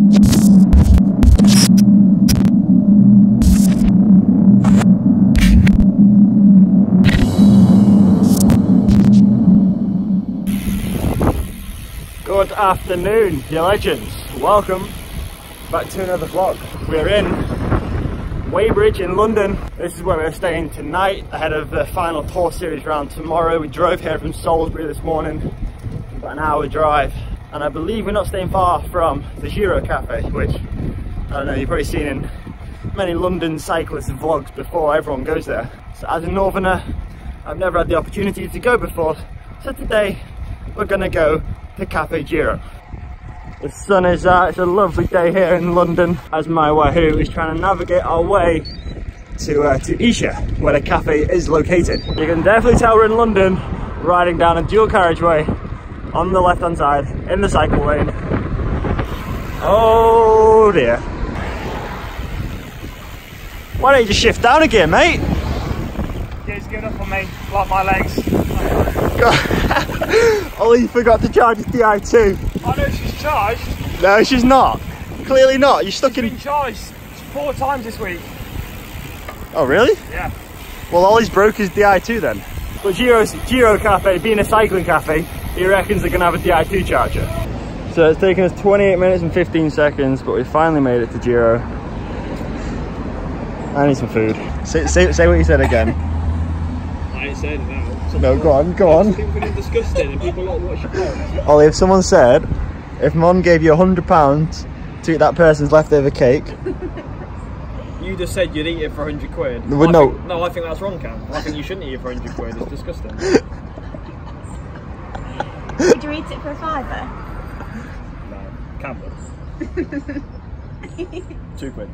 Good afternoon, dear legends. Welcome back to another vlog. We're in Weybridge in London. This is where we're staying tonight ahead of the final tour series round tomorrow. We drove here from Salisbury this morning, about an hour drive. And I believe we're not staying far from the Giro Cafe, which I don't know, you've probably seen in many London cyclist vlogs before, everyone goes there. So as a northerner, I've never had the opportunity to go before. So today, we're gonna go to Cafe Giro. The sun is out, it's a lovely day here in London as my Wahoo is trying to navigate our way to, uh, to Esher, where the cafe is located. You can definitely tell we're in London, riding down a dual carriageway on the left hand side, in the cycle lane. Oh dear. Why don't you just shift down again, mate? Yeah, it's giving up on me, like my legs. Ollie forgot to charge his Di2. I know she's charged. No, she's not. Clearly not. You're stuck She's in. been charged four times this week. Oh, really? Yeah. Well, Ollie's broke his Di2 then. But Giro's, Giro Cafe, being a cycling cafe, he reckons they're going to have a Di2 charger. So it's taken us 28 minutes and 15 seconds, but we finally made it to Giro. I need some food. Say, say, say what you said again. I ain't saying it now. No, go on, go on. People are disgusting and people like watch your Ollie, if someone said, if Mon gave you a hundred pounds to eat that person's leftover cake, You just said you'd eat it for 100 quid. Well, I no. Think, no, I think that's wrong, Cam. I think you shouldn't eat it for 100 quid. It's disgusting. Would you eat it for a fiver? no. Campbell. Two quid.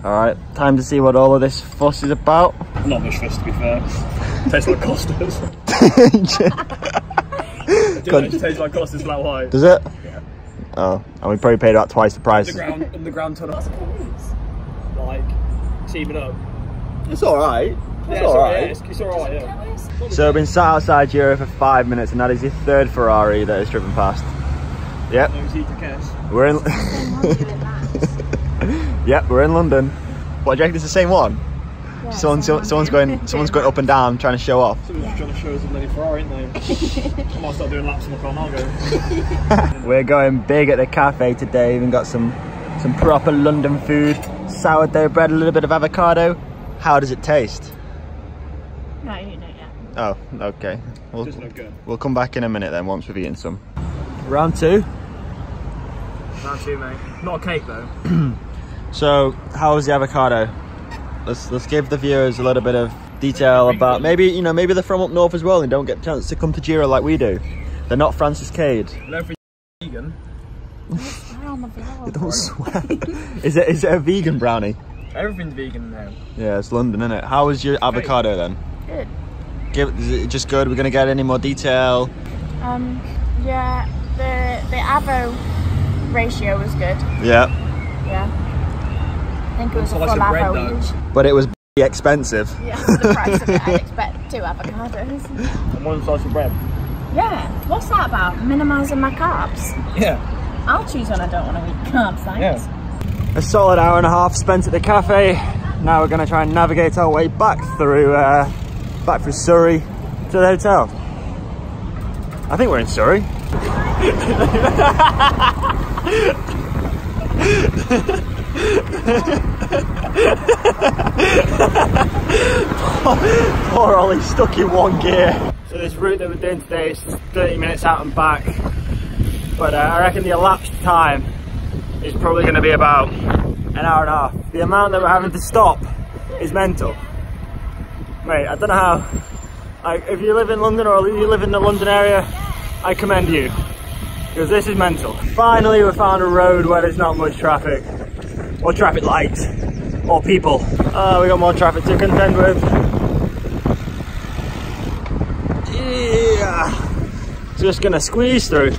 all right, time to see what all of this fuss is about. Not much fuss to be fair. Tastes like Costas. It God. actually tastes like Costas Black White. Does it? Yeah. Oh, and we probably paid about twice the price. Underground, underground tunnel. Like, teaming up. It's all right. Yeah, it's alright. It's, it's alright, yeah. So I've been sat outside Giro for five minutes, and that is the third Ferrari that has driven past. Yep, No easy to guess. we're in. yep, we're in London. What do you reckon it's the same one? Someone, so, someone's going, someone's going up and down trying to show off. Someone's just trying to show us a bloody Ferrari, ain't they? I might start doing laps in the car and I'll go. We're going big at the cafe today. Even got some, some proper London food, sourdough bread, a little bit of avocado. How does it taste? No, you don't yet. Oh, okay. We'll, Doesn't look good. we'll come back in a minute then once we've eaten some. Round two. Round two, mate. Not a cake though. So, how was the avocado? Let's let's give the viewers a little bit of detail about maybe you know maybe they're from up north as well and don't get a chance to come to Giro like we do. They're not Francis Cade. Learn vegan. Swear on the vlog. Don't swear. is it is it a vegan brownie? Everything's vegan now. Yeah, it's London, isn't it? How was your avocado then? Good. Give is it just good. We're gonna get any more detail. Um, yeah, the the avo ratio was good. Yeah, Yeah. I think it was a Slice full of bread, avo though. each. but it was expensive. Yeah, for the price of it, I'd expect two avocados. And one slice of bread. Yeah, what's that about? Minimising my carbs. Yeah. I'll choose when I don't want to eat carbs, thanks. A solid hour and a half spent at the cafe. Now we're gonna try and navigate our way back through uh, back through Surrey to the hotel. I think we're in Surrey. Poor Ollie stuck in one gear. So this route that we're doing today is 30 minutes out and back. But uh, I reckon the elapsed time is probably going to be about an hour and a half. The amount that we're having to stop is mental. Mate, I don't know how. If you live in London or you live in the London area, I commend you. Because this is mental. Finally, we found a road where there's not much traffic. Or traffic lights. Or people. Uh, we got more traffic to contend with. Yeah. Just gonna squeeze through.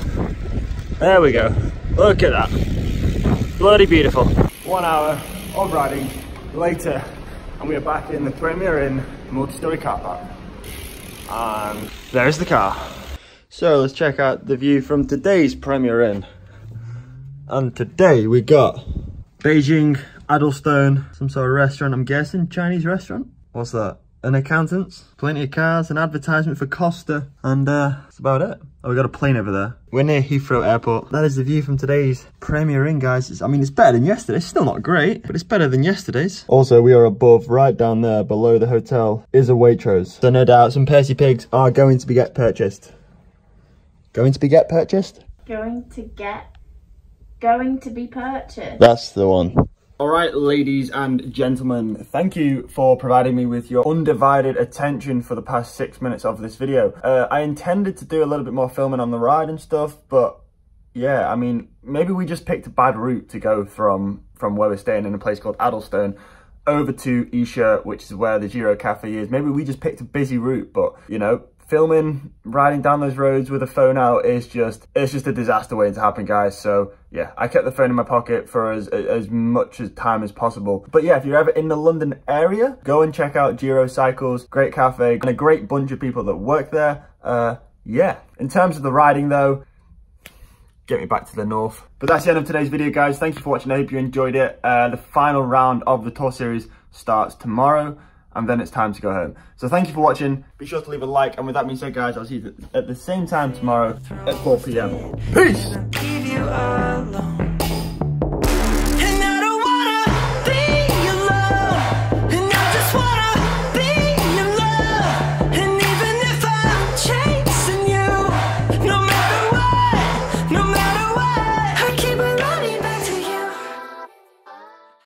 There we go. Look at that. Bloody beautiful. One hour of riding later, and we are back in the Premier Inn multi-story car park. And there's the car. So let's check out the view from today's Premier Inn. And today we got Beijing, Addlestone, some sort of restaurant, I'm guessing, Chinese restaurant? What's that? An accountant's, plenty of cars, an advertisement for Costa, and uh, that's about it. Oh, we got a plane over there. We're near Heathrow Airport. That is the view from today's Premier Inn, guys. It's, I mean, it's better than yesterday. It's Still not great, but it's better than yesterday's. Also, we are above, right down there, below the hotel, is a Waitrose. So no doubt some Percy pigs are going to be get purchased. Going to be get purchased? Going to get, going to be purchased. That's the one. All right, ladies and gentlemen, thank you for providing me with your undivided attention for the past six minutes of this video. Uh, I intended to do a little bit more filming on the ride and stuff, but yeah, I mean, maybe we just picked a bad route to go from, from where we're staying in a place called Addlestone over to Esher, which is where the Giro Cafe is. Maybe we just picked a busy route, but you know, filming, riding down those roads with a phone out is just, it's just a disaster waiting to happen, guys. So yeah, I kept the phone in my pocket for as, as much as time as possible. But yeah, if you're ever in the London area, go and check out Giro Cycles, great cafe, and a great bunch of people that work there. Uh, yeah, in terms of the riding though, get me back to the north. But that's the end of today's video, guys. Thank you for watching. I hope you enjoyed it. Uh, the final round of the tour series starts tomorrow and then it's time to go home. So thank you for watching. Be sure to leave a like. And with that being said, guys, I'll see you at the same time tomorrow at 4 p.m. Peace!